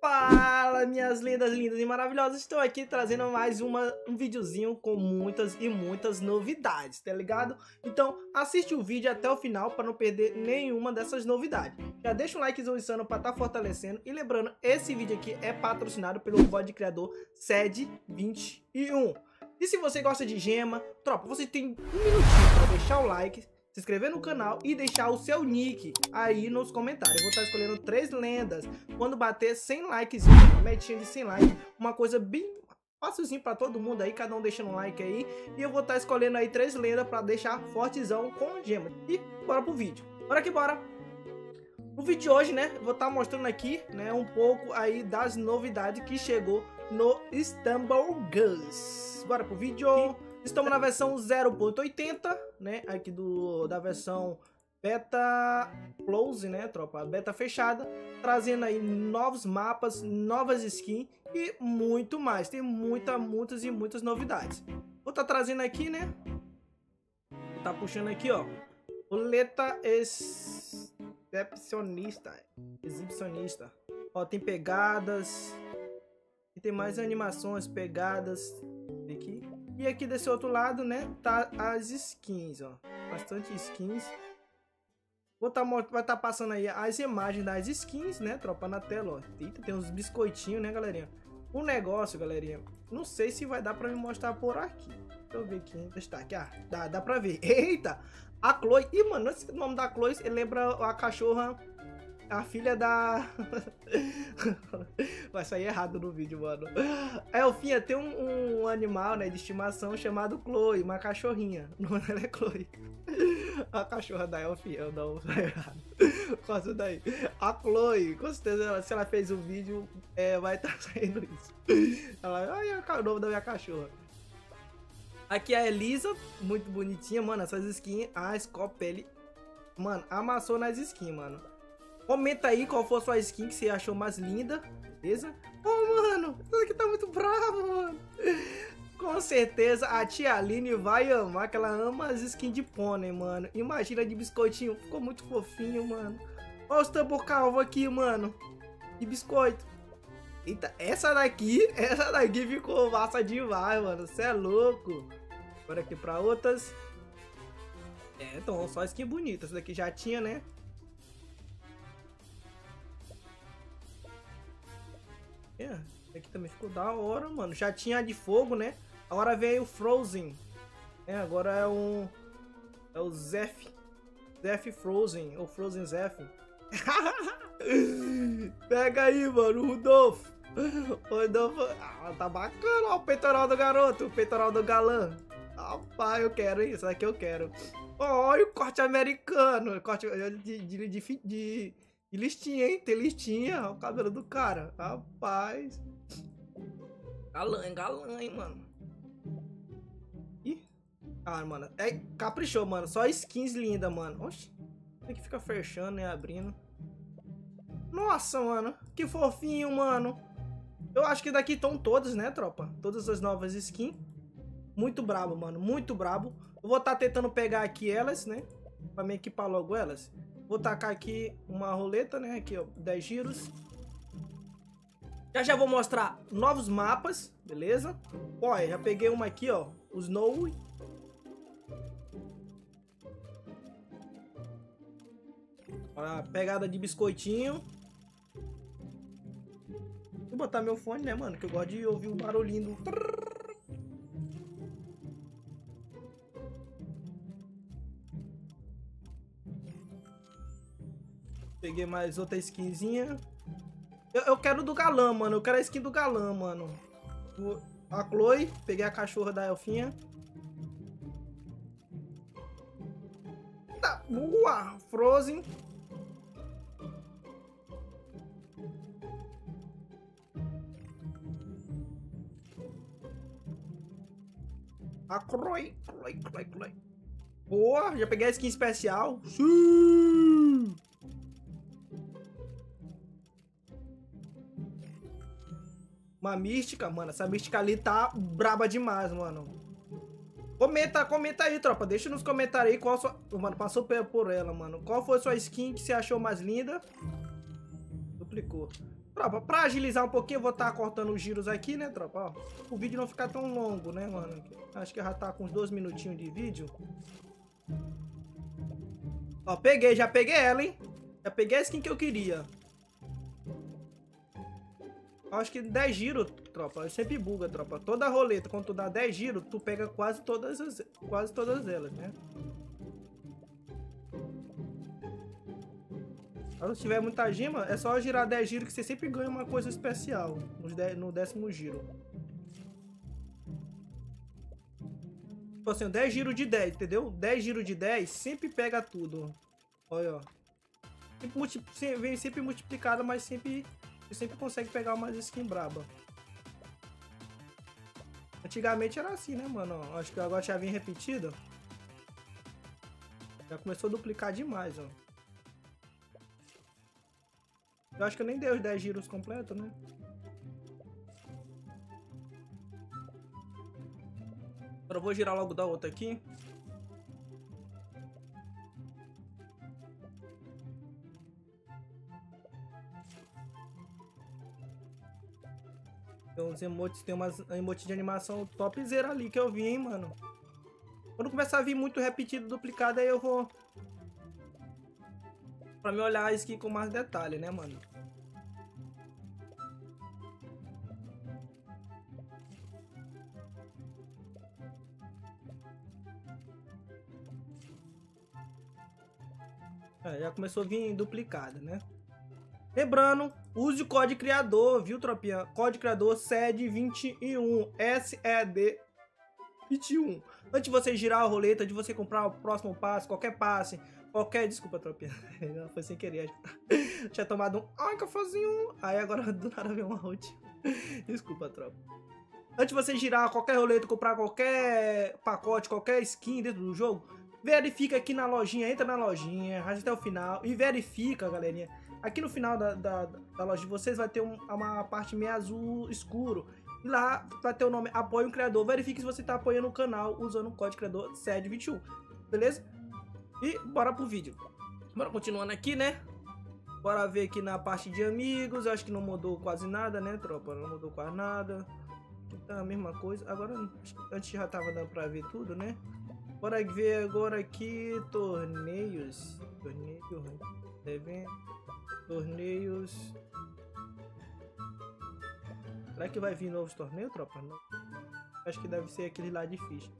Fala, minhas lindas, lindas e maravilhosas. Estou aqui trazendo mais uma, um videozinho com muitas e muitas novidades, tá ligado? Então, assiste o vídeo até o final para não perder nenhuma dessas novidades. Já deixa um likezão insano para estar tá fortalecendo. E lembrando, esse vídeo aqui é patrocinado pelo bode criador SED21. E se você gosta de gema, tropa, você tem um minutinho para deixar o like, se inscrever no canal e deixar o seu nick aí nos comentários. Eu vou estar escolhendo três lendas quando bater 100 likes, uma metinha de 100 likes, uma coisa bem fácilzinho para todo mundo aí, cada um deixando um like aí. E eu vou estar escolhendo aí três lendas para deixar fortezão com gema. E bora pro vídeo. Bora que bora! No vídeo de hoje, né, vou estar mostrando aqui, né, um pouco aí das novidades que chegou no Istanbul Girls. Bora pro vídeo! Estamos na versão 0.80, né? Aqui do, da versão beta close, né, tropa? Beta fechada, trazendo aí novos mapas, novas skins e muito mais. Tem muita, muitas e muitas novidades. Vou tá trazendo aqui, né? Vou tá puxando aqui, ó. Boleta exibicionista. Exibicionista. Ó, tem pegadas. E tem mais animações, pegadas. Aqui. E aqui desse outro lado, né, tá as skins, ó. Bastante skins. Vou tá, vai estar tá passando aí as imagens das skins, né, tropa, na tela, ó. Eita, tem uns biscoitinhos, né, galerinha? O negócio, galerinha, não sei se vai dar pra me mostrar por aqui. Deixa eu ver aqui, ah, dá, dá pra ver. Eita, a Chloe, ih, mano, esse nome da Chloe, ele lembra a cachorra a filha da. Vai sair errado no vídeo, mano. Elfinha tem um, um, animal, né, de estimação chamado Chloe, uma cachorrinha. O nome dela é Chloe. A cachorra da Elfinha, não, sai errado. Quase daí. A Chloe, com certeza, se ela fez o um vídeo, é, vai estar tá saindo isso. Ela, ai, o nome da minha cachorra. Aqui é a Elisa, muito bonitinha, mano. Essas skins, a Scopelli, mano, amassou nas skins, mano. Comenta aí qual foi a sua skin que você achou mais linda, beleza? Oh, mano, isso aqui tá muito bravo, mano. Com certeza a tia Aline vai amar, que ela ama as skins de pônei, mano. Imagina de biscoitinho, ficou muito fofinho, mano. Olha os tambor calvo aqui, mano. De biscoito. Eita, essa daqui, essa daqui ficou massa demais, mano. Você é louco. Agora aqui pra outras. É, então, só skin bonita. Essa daqui já tinha, né? É, aqui também ficou da hora, mano. Já tinha a de fogo, né? Agora veio o Frozen. É, agora é um... É o Zef. Zef Frozen. Ou Frozen Zef. Pega aí, mano. O Rudolfo. O Rudolfo... Ah, tá bacana. Ó, o peitoral do garoto. O peitoral do galã. Rapaz, eu quero isso. Aqui eu quero. Olha o corte americano. Corte de, de, de, de e listinha, hein? Tem listinha. O cabelo do cara. Rapaz. Galã, hein? Galã, hein, mano. Ih. Ah, mano. É, caprichou, mano. Só skins linda, mano. Oxi. Tem que ficar fechando e abrindo. Nossa, mano. Que fofinho, mano. Eu acho que daqui estão todas, né, tropa? Todas as novas skins. Muito brabo, mano. Muito brabo. Eu vou estar tá tentando pegar aqui elas, né? Pra me equipar logo elas. Vou tacar aqui uma roleta, né? Aqui, ó, 10 giros. Já já vou mostrar novos mapas, beleza? Olha, já peguei uma aqui, ó. O Snow. A pegada de biscoitinho. Vou botar meu fone, né, mano? Que eu gosto de ouvir o barulhinho do... Peguei mais outra skinzinha. Eu, eu quero do galã, mano. Eu quero a skin do galã, mano. A Chloe. Peguei a cachorra da Elfinha. Tá, boa! Frozen. A Chloe. Chloe, Chloe, Chloe. Boa, já peguei a skin especial. Sim! Uma mística, mano. Essa mística ali tá braba demais, mano. Comenta, comenta aí, tropa. Deixa nos comentários aí qual sua... Mano, passou por ela, mano. Qual foi sua skin que você achou mais linda? Duplicou. Tropa, pra agilizar um pouquinho, eu vou estar tá cortando os giros aqui, né, tropa? Ó, o vídeo não ficar tão longo, né, mano? Acho que já tá com uns dois minutinhos de vídeo. Ó, peguei, já peguei ela, hein? Já peguei a skin que eu queria. Acho que 10 giros, tropa, sempre buga, tropa. Toda roleta, quando tu dá 10 giros, tu pega quase todas, as, quase todas elas, né? Se tiver muita gema, é só girar 10 giros que você sempre ganha uma coisa especial no décimo giro. Tipo assim, 10 giros de 10, entendeu? 10 giros de 10 sempre pega tudo. Olha, ó. Sempre, vem sempre multiplicado, mas sempre você sempre consegue pegar umas skin braba. Antigamente era assim, né, mano? Acho que agora já vinha repetido. Já começou a duplicar demais, ó. Eu acho que eu nem dei os 10 giros completos, né? Agora eu vou girar logo da outra aqui. Uns emotes, tem umas emotes de animação topzera ali que eu vi, hein, mano. Quando começar a vir muito repetido, duplicado, aí eu vou... Pra me olhar a skin com mais detalhe, né, mano? É, já começou a vir duplicada, né? Lembrando, use o código criador, viu, tropinha? Código criador SED21, S-E-D 21. Antes de você girar a roleta, de você comprar o próximo passe, qualquer passe, qualquer... Desculpa, tropinha. Foi sem querer. Tinha tomado um... Ai, cafezinho. Aí agora do nada veio uma ult. Desculpa, tropa. Antes de você girar qualquer roleta, comprar qualquer pacote, qualquer skin dentro do jogo, verifica aqui na lojinha, entra na lojinha, arrasta até o final e verifica, galerinha Aqui no final da, da, da loja de vocês vai ter um, uma parte meio azul escuro. E lá vai ter o nome Apoie um Criador. Verifique se você está apoiando o canal usando o código criador SED21. Beleza? E bora pro vídeo. Bora continuando aqui, né? Bora ver aqui na parte de amigos. Acho que não mudou quase nada, né, tropa? Não mudou quase nada. Tá a mesma coisa. Agora, antes já tava dando pra ver tudo, né? Bora ver agora aqui torneios. Torneio, evento Torneios. Será que vai vir novos torneios, tropa? Não. Acho que deve ser aquele lá ficha.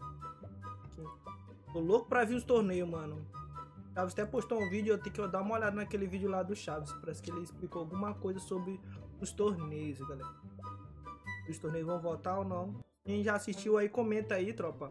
Aqui. Tô louco pra vir os torneios, mano. Chaves até postou um vídeo, eu tenho que dar uma olhada naquele vídeo lá do Chaves. Parece que ele explicou alguma coisa sobre os torneios, galera. Os torneios vão voltar ou não. Quem já assistiu aí, comenta aí, tropa.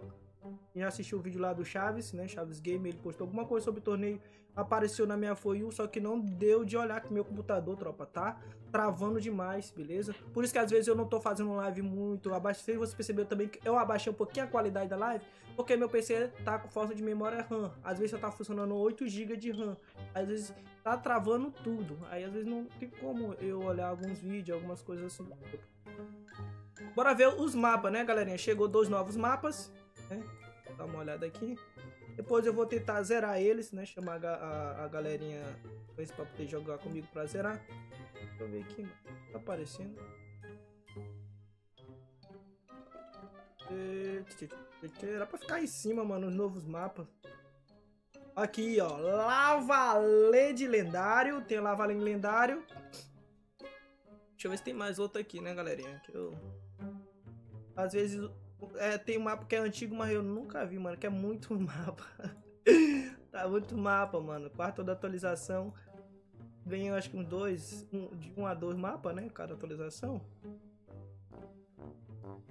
Quem assistiu o vídeo lá do Chaves, né? Chaves Game, ele postou alguma coisa sobre torneio apareceu na minha For You, só que não deu de olhar que meu computador, tropa, tá travando demais, beleza? Por isso que às vezes eu não tô fazendo live muito abaixo. Você percebeu também que eu abaixei um pouquinho a qualidade da live, porque meu PC tá com falta de memória RAM. Às vezes eu tá funcionando 8 GB de RAM. Às vezes tá travando tudo. Aí às vezes não tem como eu olhar alguns vídeos, algumas coisas assim. Bora ver os mapas, né, galerinha? Chegou dois novos mapas, uma olhada aqui. Depois eu vou tentar zerar eles, né? Chamar a, a, a galerinha pra poder jogar comigo pra zerar. Deixa eu ver aqui, mano. Tá aparecendo. Era pra ficar em cima, mano, os novos mapas. Aqui, ó. Lavalede lendário. Tem Lavalede lendário. Deixa eu ver se tem mais outro aqui, né, galerinha? Que eu... Às vezes é, tem um mapa que é antigo, mas eu nunca vi, mano. Que é muito mapa. tá muito mapa, mano. Quarto da atualização. Vem, acho que uns dois. Um, de um a dois mapas, né? Cada atualização.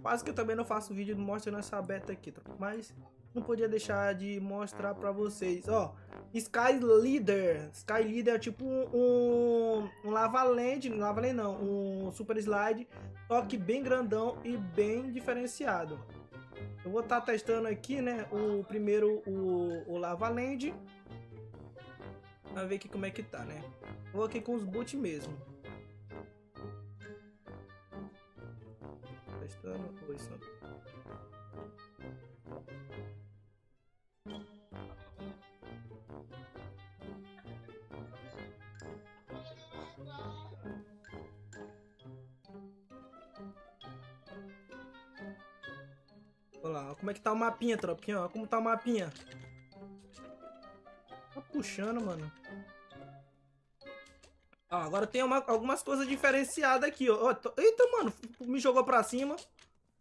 Quase que eu também não faço vídeo mostrando essa beta aqui, tá? Mas não podia deixar de mostrar pra vocês. Ó, Sky Leader. Sky Leader é tipo um, um Lava Land, Lava Land não, um Super Slide, só que bem grandão e bem diferenciado. Eu vou estar tá testando aqui, né, o primeiro, o, o Lava Land. Pra ver aqui como é que tá, né. Vou aqui com os boot mesmo. Testando. Oi. Lá, como é que tá o mapinha, tropinha, ó. Como tá o mapinha. Tá puxando, mano. Ó, agora tem uma, algumas coisas diferenciadas aqui, ó. Eita, mano, me jogou pra cima.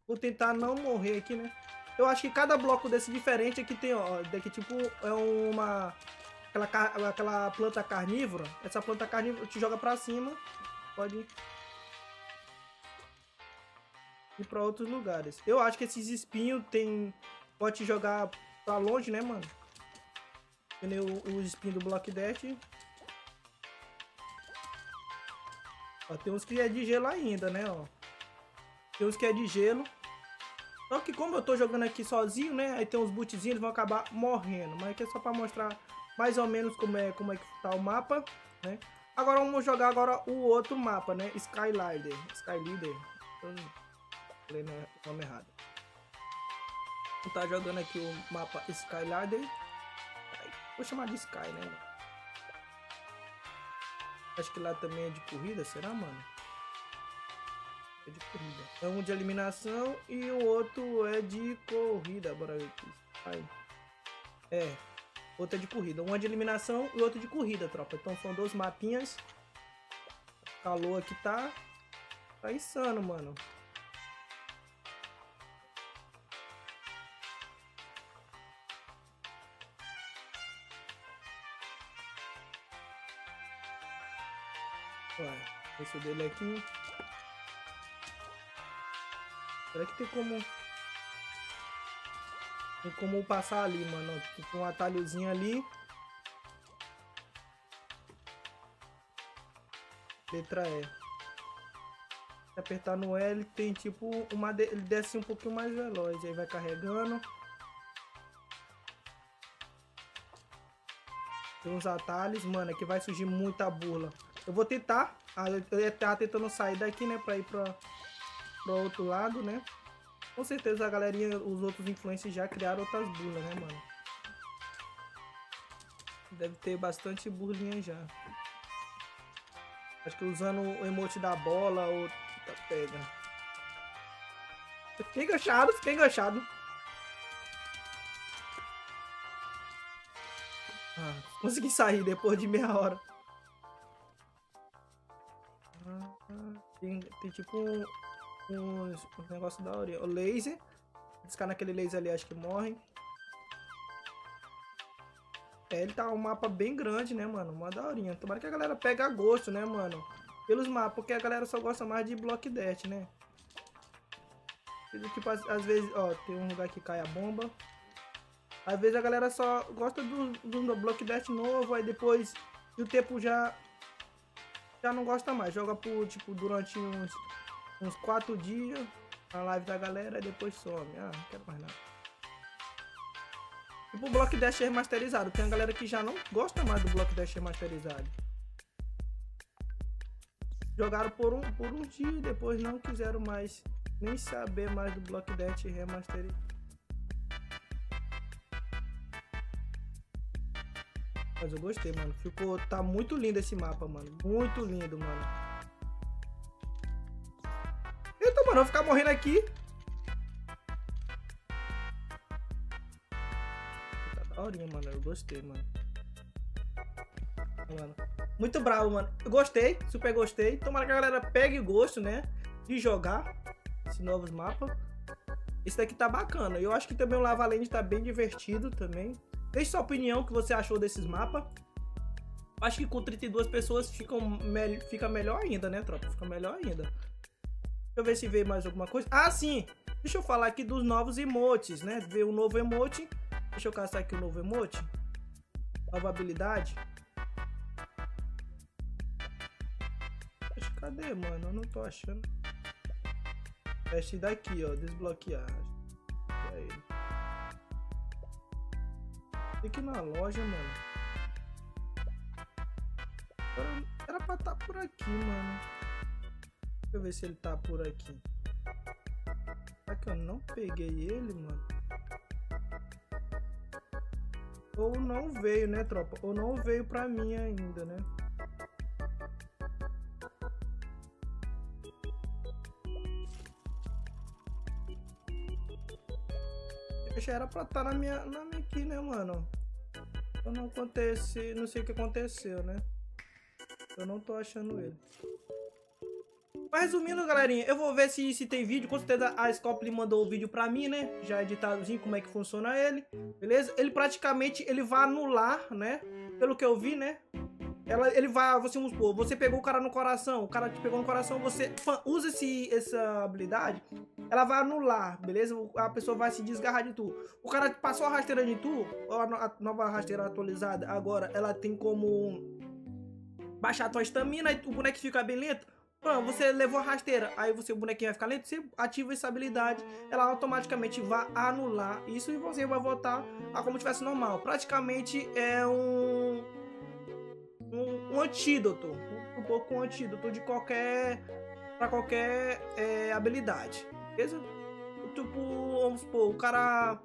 Vou tentar não morrer aqui, né? Eu acho que cada bloco desse diferente aqui tem, ó. Daqui, tipo, é uma... Aquela, aquela planta carnívora. Essa planta carnívora te joga pra cima. Pode ir pra outros lugares. Eu acho que esses espinhos tem... Pode jogar pra longe, né, mano? Tem o, o espinho do Block Dash. Ó, tem uns que é de gelo ainda, né, ó. Tem uns que é de gelo. Só que como eu tô jogando aqui sozinho, né, aí tem uns bootzinhos, vão acabar morrendo. Mas aqui é só pra mostrar mais ou menos como é, como é que tá o mapa, né. Agora vamos jogar agora o outro mapa, né, Skylider. Skylider. Falei o nome errado. Tá jogando aqui o mapa Skylider. Vou chamar de Sky, né, Acho que lá também é de corrida, será, mano? É de corrida. É um de eliminação e o outro é de corrida. Bora ver aqui. É. Outro é de corrida. Um é de eliminação e outro de corrida, tropa. Então são dois mapinhas. O calor aqui tá... Tá insano, mano. Esse dele aqui. Será que tem como... Tem como passar ali, mano. Tem um atalhozinho ali. Letra E. Se apertar no L, tem tipo uma... De... Ele desce um pouquinho mais veloz. Aí vai carregando. Tem uns atalhos, mano, aqui vai surgir muita bula. Eu vou tentar. Ah, eu ia estar tentando sair daqui, né? Pra ir pra, pro outro lado, né? Com certeza a galerinha, os outros influencers já criaram outras burlas, né, mano? Deve ter bastante burlinha já. Acho que usando o emote da bola ou pega. Fiquei enganchado, fiquei enganchado. Ah, consegui sair depois de meia hora. Tem, tem tipo uns, uns negócios da hora. O laser. Descar naquele laser ali, acho que morre. É, ele tá um mapa bem grande, né, mano? Uma daorinha. Tomara que a galera pegue a gosto, né, mano? Pelos mapas, porque a galera só gosta mais de Block Dash, né? Tipo, às, às, vezes, ó, tem um lugar que cai a bomba. Às vezes a galera só gosta do, do Block Dash novo, aí depois o tempo já já não gosta mais. Joga por, tipo, durante uns, uns quatro dias a live da galera e depois some. Ah, não quero mais nada. Tipo o Block Dash remasterizado. Tem a galera que já não gosta mais do Block Dash remasterizado. Jogaram por um, por um dia e depois não quiseram mais nem saber mais do Block Dash remasterizado. Mas eu gostei, mano. Ficou. Tá muito lindo esse mapa, mano. Muito lindo, mano. Eita, mano, eu vou ficar morrendo aqui. Tá daorinha, mano. Eu gostei, mano. mano. Muito bravo, mano. Eu gostei, super gostei. Tomara que a galera pegue gosto, né? De jogar esses novos mapas. Esse daqui tá bacana. Eu acho que também o Lava Land tá bem divertido também. Deixe sua opinião, o que você achou desses mapas. Acho que com 32 pessoas ficam me fica melhor ainda, né, tropa? Fica melhor ainda. Deixa eu ver se veio mais alguma coisa. Ah, sim! Deixa eu falar aqui dos novos emotes, né? Veio o um novo emote. Deixa eu caçar aqui o um novo emote. Nova habilidade. Cadê, mano? Eu não tô achando. Esse daqui, ó. Desbloquear. É ele. Tem que ir na loja, mano. Era, era pra estar tá por aqui, mano. Deixa eu ver se ele tá por aqui. Será que eu não peguei ele, mano? Ou não veio, né, tropa? Ou não veio pra mim ainda, né? Já era pra estar tá na minha, na minha aqui, né, mano? Então não acontece, não sei o que aconteceu, né? Eu não tô achando ele. Mas resumindo, galerinha, eu vou ver se, se tem vídeo. Com certeza a Scopely mandou o vídeo pra mim, né? Já editadozinho, como é que funciona ele. Beleza? Ele praticamente, ele vai anular, né? Pelo que eu vi, né? Ela, ele vai, você vamos supor, você pegou o cara no coração, o cara te pegou no coração, você usa esse, essa habilidade, ela vai anular, beleza? A pessoa vai se desgarrar de tu. O cara passou a rasteira de tu, a nova rasteira atualizada, agora ela tem como baixar tua estamina e o boneco fica bem lento. Pronto, você levou a rasteira, aí você, o bonequinho vai ficar lento, você ativa essa habilidade, ela automaticamente vai anular isso e você vai voltar a como tivesse normal. Praticamente é um um, um antídoto, um, um, pouco um antídoto de qualquer para qualquer é, habilidade, beleza? Tipo, vamos supor, o cara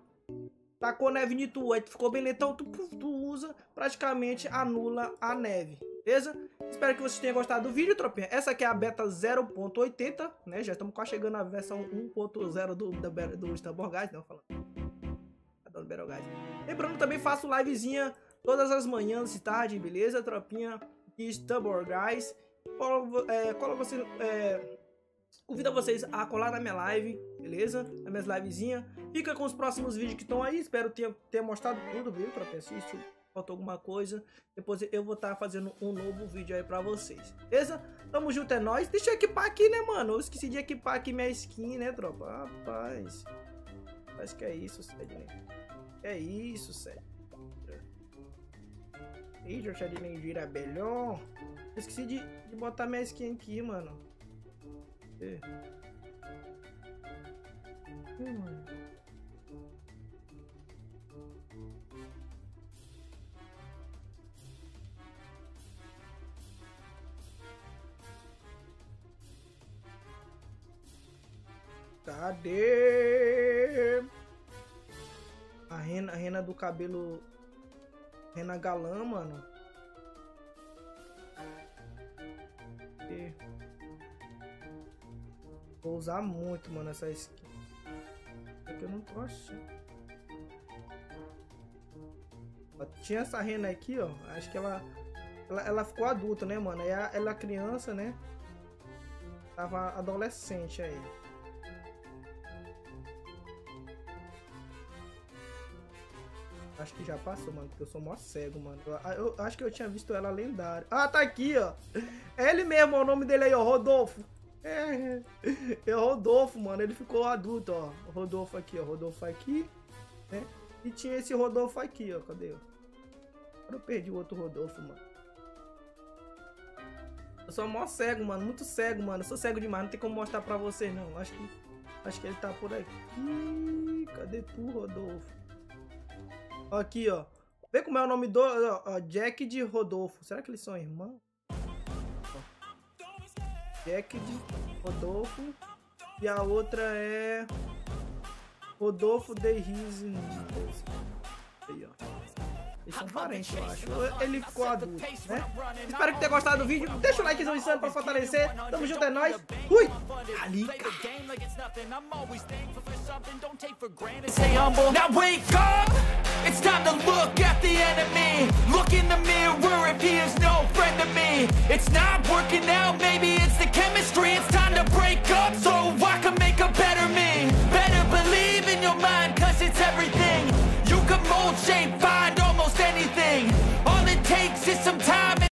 tacou neve em tu, aí tu ficou bem lentão, tu, tu usa, praticamente anula a neve, beleza? Espero que vocês tenham gostado do vídeo, tropinha. Essa aqui é a beta 0.80, né? Já estamos quase chegando na versão 1.0 do, do, do Stumble Guys, não falando. Lembrando, também faço livezinha todas as manhãs e tarde, beleza, tropinha de Stubborn Guys. Colo, é, colo você, é, convido vocês a colar na minha live, beleza? Na minhas livezinhas. Fica com os próximos vídeos que estão aí. Espero ter, ter mostrado tudo, viu, tropinha? Se faltou alguma coisa, depois eu vou estar tá fazendo um novo vídeo aí pra vocês, beleza? Tamo junto, é nóis. Deixa eu equipar aqui, né, mano? Eu esqueci de equipar aqui minha skin, né, tropa? Rapaz. Parece que é isso, Sérgio, né? É isso, Sérgio. Ih, Jorge de Nendira Belhon. Esqueci de, de botar minha skin aqui, mano. É. Hum. Cadê? A rena, a rena do cabelo Renan Galã, mano. Usar muito, mano, essa skin. Porque eu não tô achando. Ó, tinha essa rena aqui, ó. Acho que ela, ela, ela ficou adulta, né, mano? Ela, ela é criança, né? Tava adolescente aí. Acho que já passou, mano, porque eu sou mó cego, mano. Eu, eu, acho que eu tinha visto ela lendária. Ah, tá aqui, ó. É ele mesmo, ó, o nome dele aí, ó, Rodolfo. É, é Rodolfo, mano. Ele ficou adulto, ó. Rodolfo aqui, ó. Rodolfo aqui, né? E tinha esse Rodolfo aqui, ó. Cadê? Agora eu perdi o outro Rodolfo, mano. Eu sou mó cego, mano. Muito cego, mano. Eu sou cego demais. Não tem como mostrar pra vocês, não. Acho que, acho que ele tá por aqui. Cadê tu, Rodolfo? Aqui, ó. Vê como é o nome do ó, Jack de Rodolfo. Será que eles são irmãos? Jack de Rodolfo. E a outra é Rodolfo de Riz. Aí, ó. Eles são parentes, eu acho. Ele ficou adulto, né? Espero que tenha gostado do vídeo. Deixa o likezão insano pra fortalecer. Tamo junto, é nóis. Fui! Ali. Up! It's time to look at the enemy. Look in the mirror if he is no friend to me. It's not working out, maybe it's the chemistry. It's time to break up so I can make a better me. Better believe in your mind cause it's everything. You can mold, shape, find almost anything. All it takes is some time